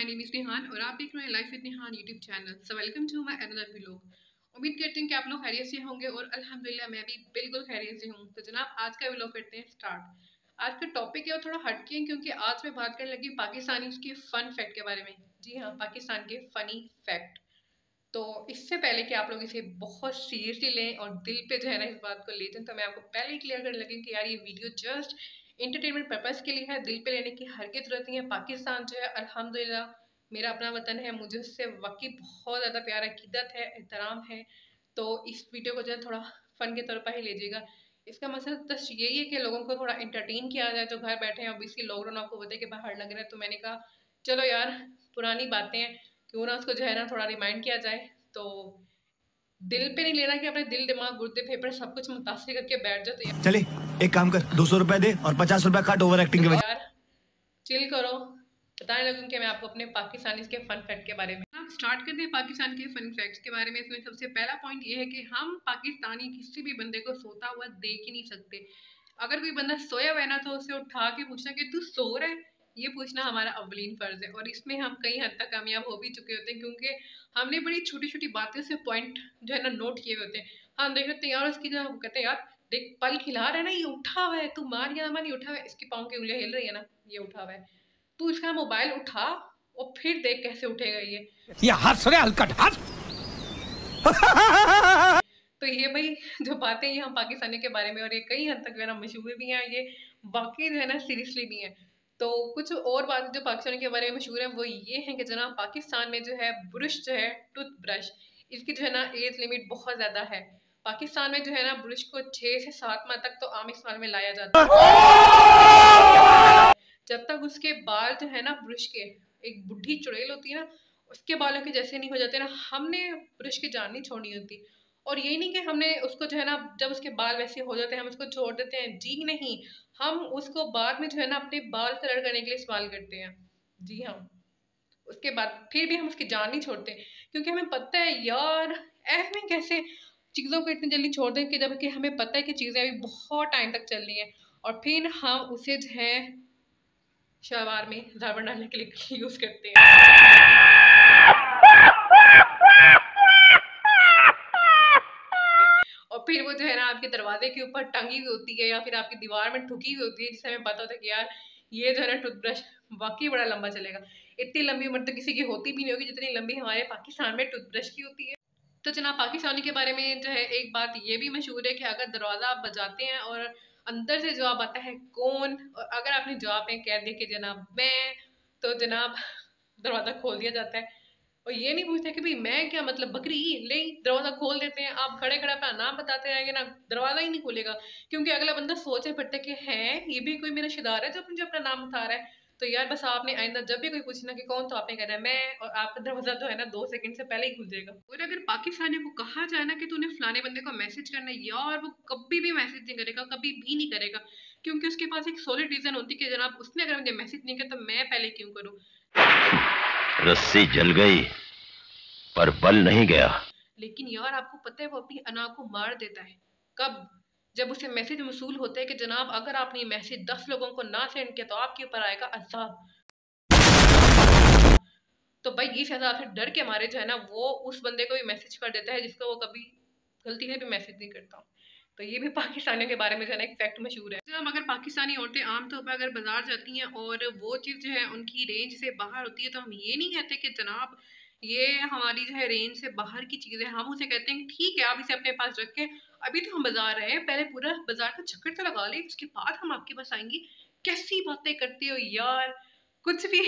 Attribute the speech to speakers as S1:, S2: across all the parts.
S1: My name is निहान और आप देख रहे हैं life with Nihan YouTube channel so welcome to my another vlog उम्मीद करती हूँ कि आप लोग खैरियत से होंगे और अल्हम्दुलिल्लाह मैं भी बिल्कुल खैरियत से हूँ। तो जनाब, आज का व्लॉग करते हैं स्टार्ट आज का टॉपिक है वो थोड़ा हटके हैं क्योंकि आज मैं बात करने लगी पाकिस्तानी के फ़न फैक्ट के बारे में। जी हाँ पाकिस्तान के फ़नी फैक्ट तो इससे पहले कि आप लोग इसे बहुत सीरियसली लें और दिल पे जो है ना इस बात को ले जाएँ तो मैं आपको पहले ही क्लियर करने लगी कि यार ये वीडियो जस्ट इंटरटेनमेंट पर्पज़ के लिए है, दिल पे लेने की हर की ज़रूरत नहीं है। पाकिस्तान जो है, अल्हम्दुलिल्लाह, मेरा अपना वतन है, मुझे उससे वाकई बहुत ज़्यादा प्यार अकीदत है, एहतराम है। तो इस वीडियो को जो है, थोड़ा फ़न के तौर पर ही लीजिएगा। इसका मकसद बस यही है कि लोगों को थोड़ा इंटरटेन किया जाए, जो घर बैठे हैं अब इसकी लॉकडाउन आपको बताए कि बाहर लग रहा है तो मैंने कहा, चलो यार, पुरानी बातें क्यों ना उसको जो है ना थोड़ा रिमाइंड किया जाए? तो दिल पे नहीं लेना कि अपने दिल दिमाग गुर्दे फेफड़े सब कुछ मुतासर करके बैठ जाओ तो
S2: चले एक काम कर दो सौ रुपए दे और पचास रुपए काट ओवर एक्टिंग के वजह
S1: यार चिल करो। बताने लगूँ कि मैं आपको अपने पाकिस्तानी के फन फैक्ट के बारे में हम स्टार्ट करते हैं पाकिस्तान के फन फैक्ट्स के बारे में। इसमें सबसे पहला पॉइंट ये है कि हम पाकिस्तानी किसी भी बंदे को सोता हुआ देख ही नहीं सकते। अगर कोई बंदा सोया हुआ है ना तो उसे उठा के पूछना कि तू सो रहा है? ये पूछना हमारा अवलीन फ़र्ज़ है। और इसमें हम कई हद तक कामयाब हो भी चुके होते हैं क्योंकि हमने बड़ी छोटी छोटी बातें से पॉइंट जो है ना नोट किए होते हैं। हम देख लेते हैं यार उसकी जो हम कहते हैं यार देख पल खिला रहा है ना ये उठा हुआ है तू मार या मार ये उठा हुआ है इसकी पाँव की उंगलियाँ हिल रही है ना ये उठा हुआ है। तू इसका मोबाइल उठा और फिर देख कैसे उठेगा ये।
S2: ये हंस रहे हलकट हंस
S1: तो ये भाई जो बातें ये हम पाकिस्तानी के बारे में और ये कई हद तक जो है ना मशहूर भी हैं ये बाकी जो है ना सीरियसली भी हैं। तो कुछ और बात जो पाकिस्तान के बारे में मशहूर है, वो ये है कि जनाब पाकिस्तान में जो है ब्रश जो है टूथ ब्रश इसकी जो है ना एज लिमिट बहुत ज़्यादा है। पाकिस्तान में जो है ना ब्रश को छः से सात माह तक तो आम इस्तेमाल में लाया जाता है। जब तक उसके बाल जो है ना ब्रश के, एक बुढ़ी चुड़ैल होती है ना, उसके बालों के जैसे नहीं हो जाते ना, हमने ब्रश की जान नहीं छोड़नी होती। और यही नहीं कि हमने उसको जो है ना, जब उसके बाल वैसे हो जाते हैं, हम उसको छोड़ देते हैं। जी नहीं, हम उसको बाद में जो है ना, अपने बाल कलर करने के लिए इस्तेमाल करते हैं। जी हाँ। उसके बाद फिर भी हम उसकी जान नहीं छोड़ते, क्योंकि हमें पता है, यार, ऐसे कैसे चीज़ों को इतनी जल्दी छोड़ दें कि जबकि हमें पता है कि चीज़ें अभी बहुत टाइम तक चल रही हैं। और फिर हम उसे जो है, शलवार में जाबर डालने के लिए यूज़ करते हैं और फिर वो जो है ना आपके दरवाजे के ऊपर टंगी हुई होती है या फिर आपकी दीवार में ठुकी हुई होती है, जिससे हमें पता होता है कि यार, ये जो है ना टूथब्रश वाकई बड़ा लंबा चलेगा। इतनी लंबी उम्र तो किसी की होती भी नहीं होगी जितनी लंबी हमारे पाकिस्तान में टूथब्रश की होती है। तो जनाब, पाकिस्तानी के बारे में जो है एक बात ये भी मशहूर है कि अगर दरवाज़ा आप बजाते हैं और अंदर से जवाब आता है कौन, और अगर आपने जवाब में कह दिया कि जनाब मैं तो जनाब दरवाज़ा खोल दिया जाता है। और ये नहीं पूछते कि भाई मैं क्या मतलब बकरी ले दरवाज़ा खोल देते हैं, आप खड़े खड़े अपना नाम बताते रहेंगे, ना दरवाज़ा ही नहीं खोलेगा। क्योंकि अगला बंदा सोचे पड़ता है कि है, ये भी कोई मेरा शिदार है जो मुझे अपना नाम बता रहा है। तो यार बस आपने आइंदा जब भी कोई पूछना कि कौन तो आपने कहना है मैं और आपका दरवाज़ा तो है ना, दो सेकंड से पहले ही खुल जाएगा। और अगर पाकिस्तानी को कहा जाए ना कि तूने फलाने बंदे को मैसेज करना है यार वो कभी भी मैसेज नहीं करेगा, कभी भी नहीं करेगा। क्योंकि उसके पास एक सॉलिड रीज़न होती है कि जनाब, उसने अगर मुझे मैसेज नहीं किया तो मैं पहले क्यों करूँ?
S3: रस्सी जल गई, पर बल नहीं गया।
S1: लेकिन यार, आपको पता है, वो अपनी अना को मार देता है। कब? जब उसे मैसेज वसूल होता है कि, जनाब, अगर आपने मैसेज दस लोगों को ना सेंड किया तो आपके ऊपर आएगा अजाब। तो भाई इस अजाब से डर के मारे जो है ना, वो उस बंदे को भी मैसेज कर देता है, जिसको वो कभी गलती से भी मैसेज नहीं करता। तो ये भी पाकिस्तानियों के बारे में जो है एक फैक्ट मशहूर है। जनाब अगर पाकिस्तानी औरतें आमतौर पर अगर बाज़ार जाती हैं और वो चीज़ जो है उनकी रेंज से बाहर होती है तो हम ये नहीं कहते कि जनाब ये हमारी जो है रेंज से बाहर की चीज़ है। हम उसे कहते हैं ठीक है, आप इसे अपने पास रखें। अभी तो हम बाज़ार रहे हैं, पहले पूरा बाज़ार का चक्कर तो लगा लें, उसके बाद हम आपके पास आएँगे। कैसी बातें करते हो यार? कुछ भी।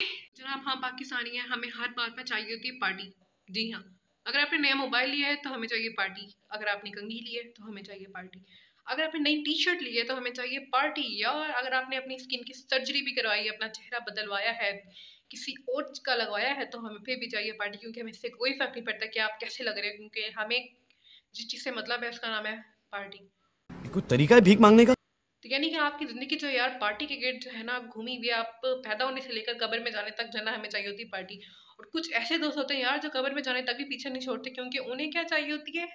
S1: जनाब, हम पाकिस्तानी हैं, हमें हर बात में चाहिए होती है पार्टी। जी हाँ। अगर आपने नया मोबाइल लिया है तो हमें चाहिए पार्टी। अगर आपने कंघी ली है तो हमें चाहिए पार्टी। अगर आपने नई टी शर्ट ली है तो हमें चाहिए पार्टी। यार अगर आपने अपनी स्किन की सर्जरी भी करवाई है, अपना चेहरा बदलवाया है, किसी और का लगवाया है तो हमें फिर भी चाहिए पार्टी, क्योंकि हमें इससे कोई फ़र्क नहीं पड़ता कि आप कैसे लग रहे हैं, क्योंकि हमें जिस चीज़ से मतलब है, उसका नाम है पार्टी।
S2: कोई तरीका है भीख मांगने का?
S1: तो यानी कि आपकी ज़िंदगी जो यार, पार्टी के गेट जो है ना, घूमी हुई आप पैदा होने से लेकर कब्र में जाने तक जाना हमें चाहिए होती पार्टी। और कुछ ऐसे दोस्त होते हैं यार, जो कब्र में जाने तक भी पीछे नहीं छोड़ते, क्योंकि उन्हें क्या चाहिए होती है?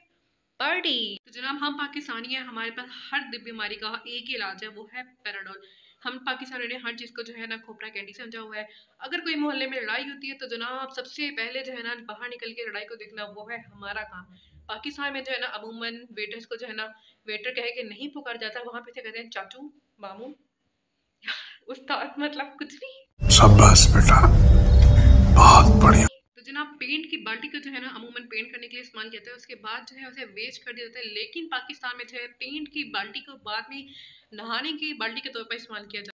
S1: पार्टी। तो जनाब, हम पाकिस्तानी हैं, हमारे पास हर बीमारी का एक ही इलाज है, वो है पैराडोल। हम पाकिस्तान ने हर चीज़ को जो है ना, खोपरा कैंडी समझा हुआ है। अगर कोई मोहल्ले में लड़ाई होती है तो जनाब, सबसे पहले जो है ना, बाहर निकल के लड़ाई को देखना, वो है हमारा काम। पाकिस्तान में जो है ना अमूमन वेटर्स को जो है ना वेटर कहे के नहीं पुकार जाता वहाँ पे से कहते हैं चाचू मामू उस्ताद मतलब कुछ भी।
S4: शाबाश बेटा बहुत बढ़िया।
S1: तो जनाब पेंट की बाल्टी को जो है ना अमूमन पेंट करने के लिए इस्तेमाल किया जाता है उसके बाद जो है उसे वेस्ट कर दिया जाता है लेकिन पाकिस्तान में जो है पेंट की बाल्टी को बाद में नहाने की बाल्टी के तौर पर इस्तेमाल किया जाता है।